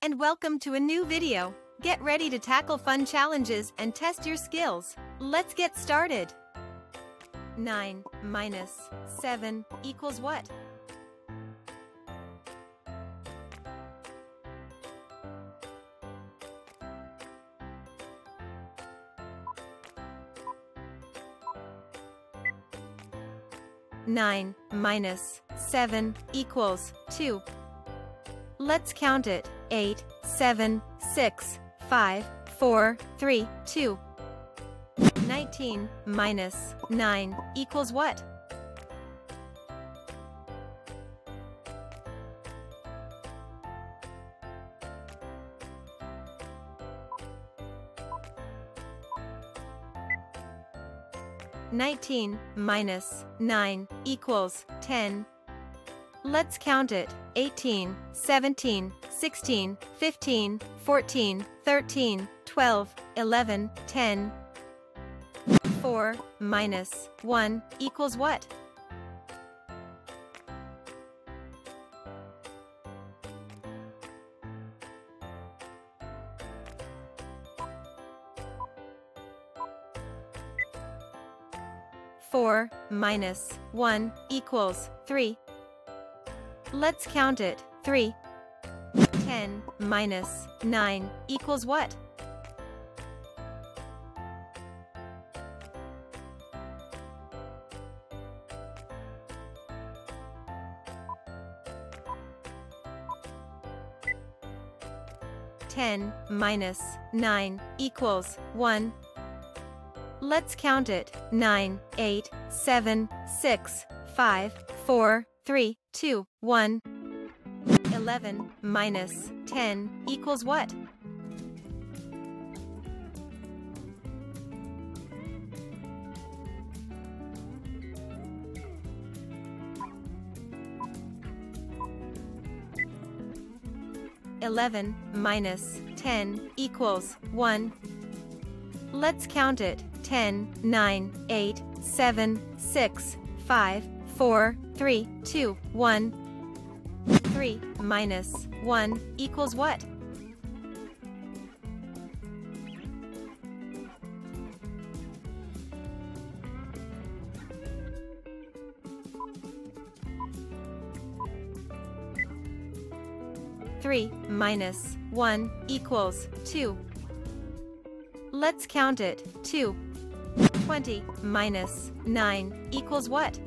And welcome to a new video. Get ready to tackle fun challenges and test your skills. Let's get started. 9 minus 7 equals what? Nine minus seven equals two. Let's count it. Eight, seven, six, five, four, three, two. 19 minus 9 equals what? Nineteen minus nine equals ten. Let's count it. 18, 17, 16, 15, 14, 13, 12, 11, 10. 4 minus 1 equals what? Four minus one equals three. Let's count it. Three. Ten minus nine equals what? 10 minus 9 equals 1. Let's count it. 9, 8, 7, 6, 5, 4, 3, 2, 1. 11 minus 10 equals what? 11 minus 10 equals 1. Let's count it. 10, 9, 8, 7, 6, 5, 4, 3, 2, 1. 3 minus 1 equals what? 3 minus 1 equals 2. Let's count it. 2. 20 minus 9 equals what?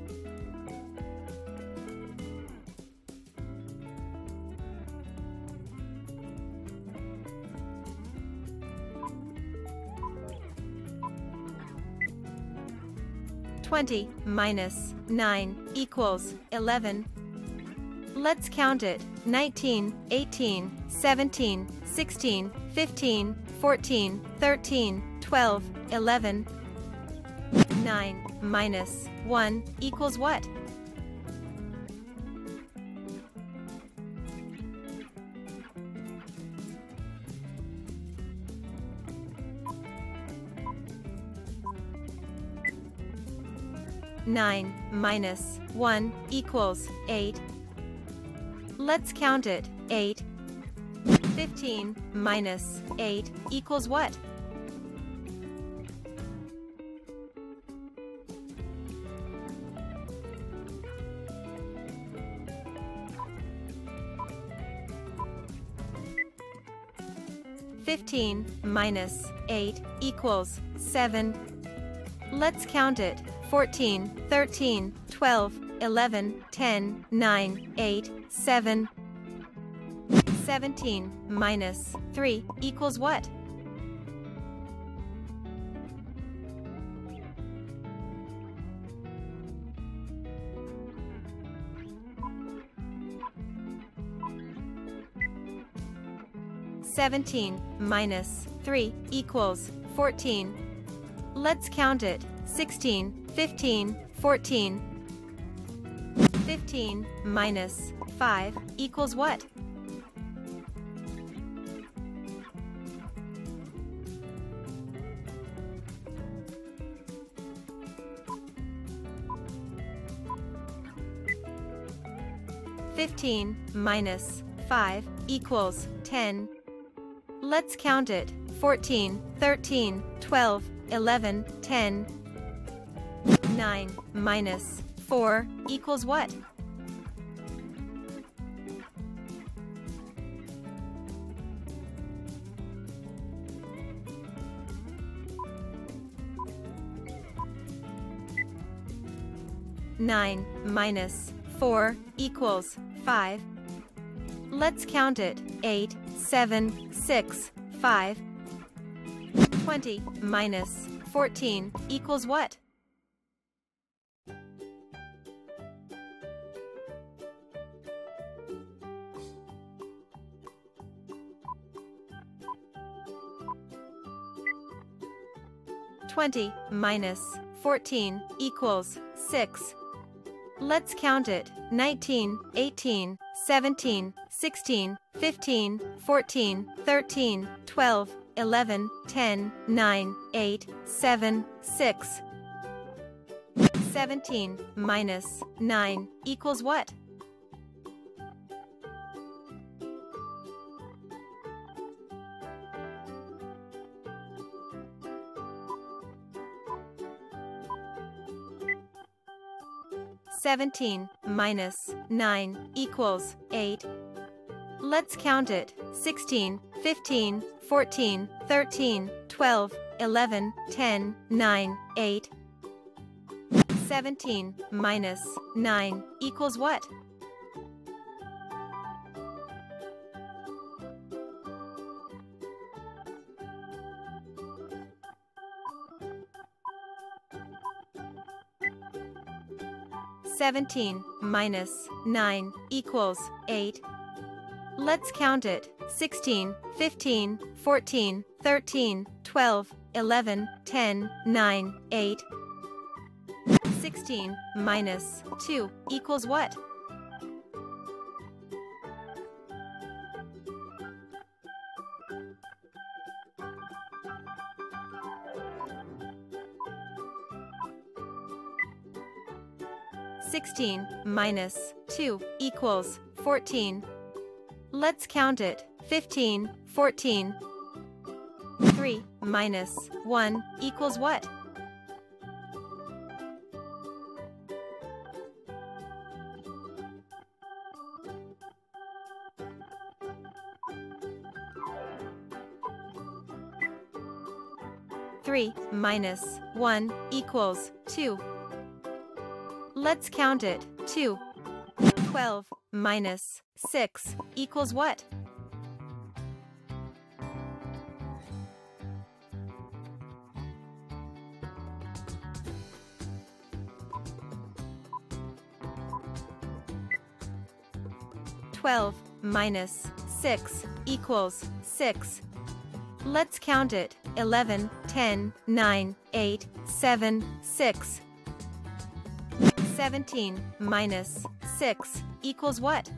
Twenty minus nine equals eleven. Let's count it. 19, 18, 17, 16, 15, 14, 13, 12, 11. 9 minus 1 equals what? Nine minus one equals eight. Let's count it. 8. 15 minus 8 equals what? Fifteen minus eight equals seven. Let's count it. 14, 13, 12, 11, 10, 9, 8, 7. 17 minus 3 equals what? Seventeen minus three equals fourteen. Let's count it. Sixteen, fifteen, fourteen, 15 minus 5 equals what? Fifteen minus five equals 10. Let's count it 14, 13, 12, 11, 10. 9 minus 4 equals what? Nine minus four equals five. Let's count it. Eight, seven, six, five. Twenty minus fourteen equals what? Twenty minus fourteen equals six. Let's count it 19, 18, 17, 16, 15, 14, 13, 12, 11, 10, 9, 8, 7, 6. 17 minus 9 equals what? Seventeen minus nine equals eight. Let's count it 16, 15, 14, 13, 12, 11, 10, 9, 8. 17 minus 9 equals what? Seventeen minus nine equals eight. Let's count it 16, 15, 14, 13, 12, 11, 10, 9, 8. 16 minus 2 equals what? Sixteen minus two equals fourteen. Let's count it 15, 14. 3 minus 1 equals what? Three minus one equals two. Let's count it. Two. Twelve minus 6 equals what? Twelve minus six equals six. Let's count it. 11, 10, 9, 8, 7, 6. 17 minus 6 equals what?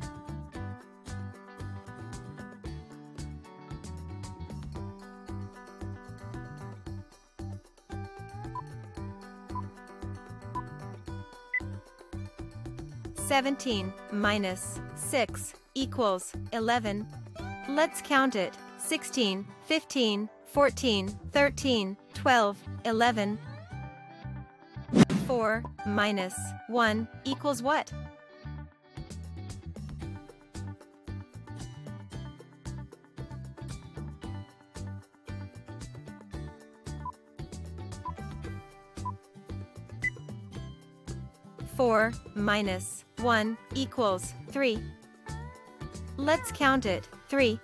Seventeen minus six equals eleven. Let's count it. 16, 15, 14, 13, 12, 11. 4 minus 1 equals what? Four minus one equals three. Let's count it. Three,